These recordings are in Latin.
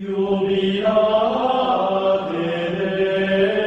Iubila Deo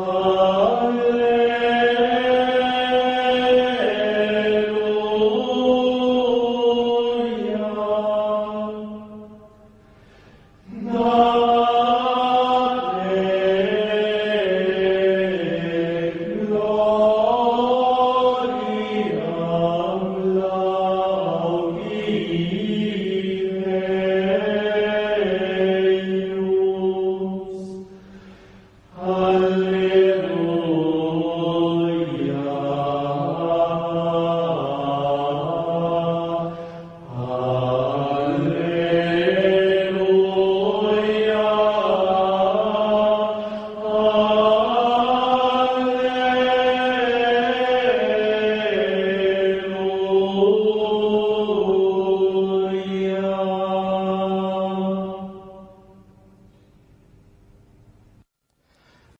Oh.